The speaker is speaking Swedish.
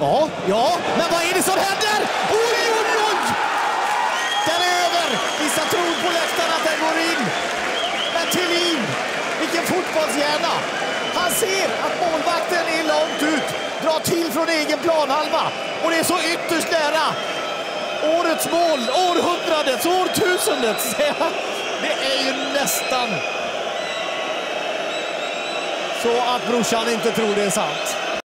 Ja, ja, men vad är det som händer? Oj, oj, oj! Den är över! Vissa tror på läktaren att den går in. Men Thelin, vilken fotbollshjärna! Han ser att målvakten är långt ut, drar till från egen planhalva och det är så ytterst nära. Årets mål, århundradets, årtusendets. Det är ju nästan så att brorsan inte tror det är sant.